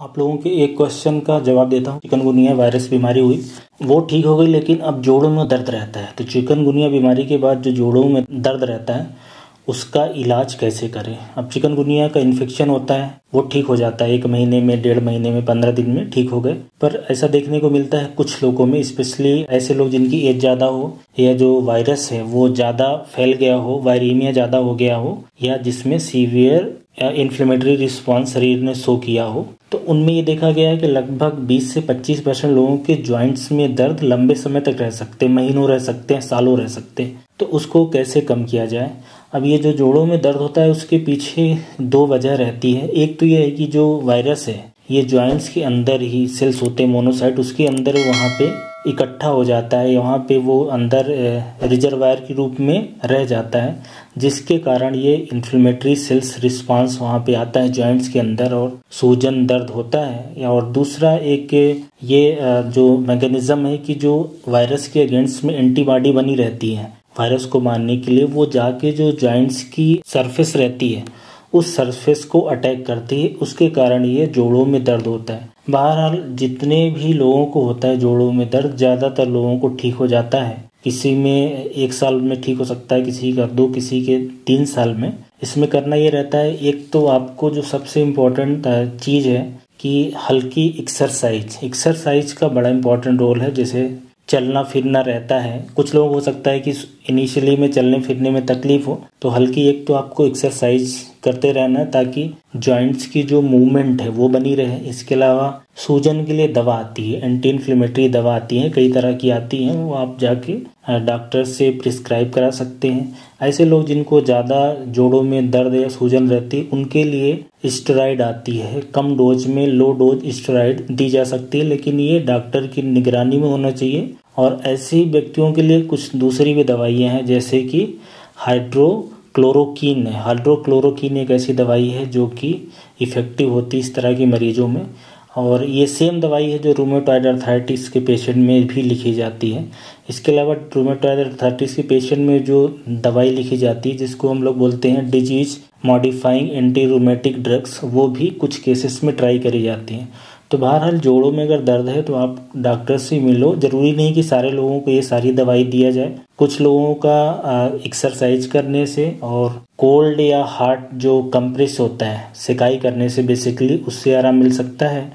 आप लोगों के एक क्वेश्चन का जवाब देता हूँ। चिकनगुनिया वायरस बीमारी हुई। वो ठीक हो गई, लेकिन अब जोड़ों में दर्द रहता है। तो चिकनगुनिया बीमारी के बाद जो जोड़ों में दर्द रहता है, उसका इलाज कैसे करें? अब चिकनगुनिया का इन्फेक्शन होता है, वो ठीक हो जाता है। एक महीने में, डेढ़ महीने में, पंद्रह दिन में ठीक हो गए। पर ऐसा देखने को मिलता है कुछ लोगों में स्पेशली ऐसे लोग जिनकी एज ज़्यादा हो, या जो वायरस है, वो ज़्यादा फैल गया हो वायरीमिया ज़्यादा हो गया हो, या जिसमें सीवियर इन्फ्लेमेटरी रिस्पॉन्स शरीर ने शो किया हो तो उनमें ये देखा गया है कि लगभग 20 से 25 परसेंट लोगों के ज्वाइंट्स में दर्द लंबे समय तक रह सकते हैं, महीनों रह सकते हैं, सालों रह सकते हैं। तो उसको कैसे कम किया जाए? अब ये जो जोड़ों में दर्द होता है, उसके पीछे दो वजह रहती है। एक तो ये है कि जो वायरस है ये जॉइंट्स के अंदर ही सेल्स होते हैं मोनोसाइट उसके अंदर वहाँ पे इकट्ठा हो जाता है। वहाँ पे वो अंदर रिजर्वायर के रूप में रह जाता है, जिसके कारण ये इन्फ्लेमेटरी सेल्स रिस्पांस वहाँ पे आता है जॉइंट्स के अंदर और सूजन दर्द होता है। और दूसरा एक, ये जो मैकेनिज्म है कि जो वायरस के अगेंस्ट में एंटीबॉडी बनी रहती है वायरस को मारने के लिए, वो जाके जो जॉइंट्स की सरफेस रहती है उस सरफेस को अटैक करती है, उसके कारण ये जोड़ों में दर्द होता है। बहरहाल, जितने भी लोगों को होता है जोड़ों में दर्द, ज़्यादातर लोगों को ठीक हो जाता है। किसी में एक साल में ठीक हो सकता है, किसी का दो, किसी के तीन साल में। इसमें करना ये रहता है, एक तो आपको जो सबसे इम्पोर्टेंट चीज़ है कि हल्की एक्सरसाइज एक्सरसाइज का बड़ा इम्पोर्टेंट रोल है, जैसे चलना फिरना रहता है। कुछ लोग हो सकता है कि इनिशियली में चलने फिरने में तकलीफ़ हो तो हल्की एक तो आपको एक्सरसाइज करते रहना ताकि जॉइंट्स की जो मूवमेंट है वो बनी रहे। इसके अलावा सूजन के लिए दवा आती है एंटी इन्फ्लेमेटरी दवा आती है, कई तरह की आती हैं, वो आप जाके डॉक्टर से प्रिस्क्राइब करा सकते हैं। ऐसे लोग जिनको ज़्यादा जोड़ों में दर्द या सूजन रहती है उनके लिए स्टेरॉइड आती है। कम डोज में लो डोज स्टेरॉइड दी जा सकती है, लेकिन ये डॉक्टर की निगरानी में होना चाहिए। और ऐसे व्यक्तियों के लिए कुछ दूसरी भी दवाइयाँ हैं, जैसे कि हाइड्रो क्लोरोकीन है। हाइड्रोक्लोरोकीन एक ऐसी दवाई है जो कि इफ़ेक्टिव होती है इस तरह के मरीजों में। और ये सेम दवाई है जो रूमेटॉइड अर्थराइटिस के पेशेंट में भी लिखी जाती है। इसके अलावा रूमेटॉइड अर्थराइटिस के पेशेंट में जो दवाई लिखी जाती है, जिसको हम लोग बोलते हैं disease modifying anti rheumatic drugs वो भी कुछ केसेस में ट्राई करी जाती हैं। तो बहरहाल जोड़ों में अगर दर्द है तो आप डॉक्टर से मिलो। ज़रूरी नहीं कि सारे लोगों को ये सारी दवाई दिया जाए। कुछ लोगों का एक्सरसाइज करने से और कोल्ड या हार्ट जो कंप्रेस होता है, सिकाई करने से बेसिकली उससे आराम मिल सकता है।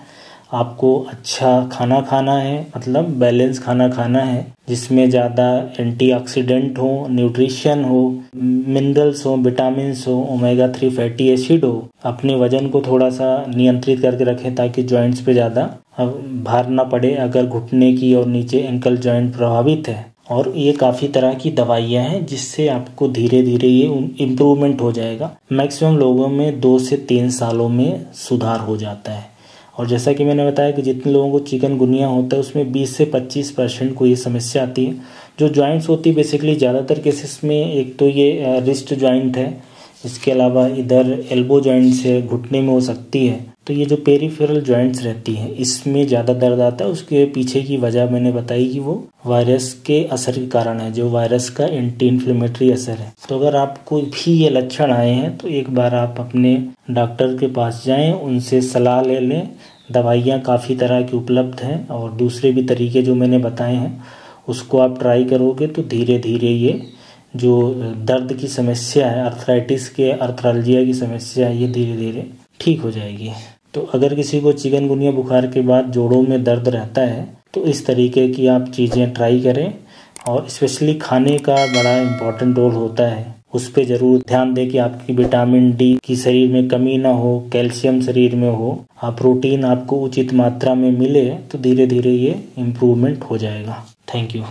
आपको अच्छा खाना खाना है मतलब बैलेंस खाना खाना है, जिसमें ज़्यादा एंटीऑक्सीडेंट हो न्यूट्रिशन हो मिनरल्स हो विटामिन हो ओमेगा थ्री फैटी एसिड हो, अपने वज़न को थोड़ा सा नियंत्रित करके रखें ताकि जॉइंट्स पे ज़्यादा भार ना पड़े, अगर घुटने की और नीचे एंकल जॉइंट प्रभावित है। और ये काफ़ी तरह की दवाइयाँ हैं, जिससे आपको धीरे धीरे ये इम्प्रूवमेंट हो जाएगा। मैक्सिमम लोगों में दो से तीन सालों में सुधार हो जाता है। और जैसा कि मैंने बताया कि जितने लोगों को चिकन गुनिया होता है, उसमें 20 से 25 परसेंट को ये समस्या आती है। जो जॉइंट्स होती है बेसिकली ज़्यादातर केसेस में एक तो ये रिस्ट जॉइंट है। इसके अलावा इधर एल्बो ज्वाइंट्स है, घुटने में हो सकती है। तो ये जो पेरीफेरल जॉइंट्स रहती हैं, इसमें ज़्यादा दर्द आता है। उसके पीछे की वजह मैंने बताई कि वो वायरस के असर के कारण है, जो वायरस का एंटी इन्फ्लेमेटरी असर है। तो अगर आपको भी ये लक्षण आए हैं तो एक बार आप अपने डॉक्टर के पास जाएँ, उनसे सलाह ले लें। दवाइयाँ काफ़ी तरह की उपलब्ध हैं, और दूसरे भी तरीके जो मैंने बताए हैं, उसको आप ट्राई करोगे तो धीरे धीरे ये जो दर्द की समस्या है अर्थराइटिस के अर्थरालजिया की समस्या है, ये धीरे धीरे ठीक हो जाएगी। तो अगर किसी को चिकनगुनिया बुखार के बाद जोड़ों में दर्द रहता है तो इस तरीके की आप चीज़ें ट्राई करें और स्पेशली खाने का बड़ा इम्पोर्टेंट रोल होता है। उस पर ज़रूर ध्यान दें कि आपकी विटामिन डी की शरीर में कमी ना हो कैल्शियम शरीर में हो, आप प्रोटीन आपको उचित मात्रा में मिले तो धीरे धीरे ये इम्प्रूवमेंट हो जाएगा। Thank you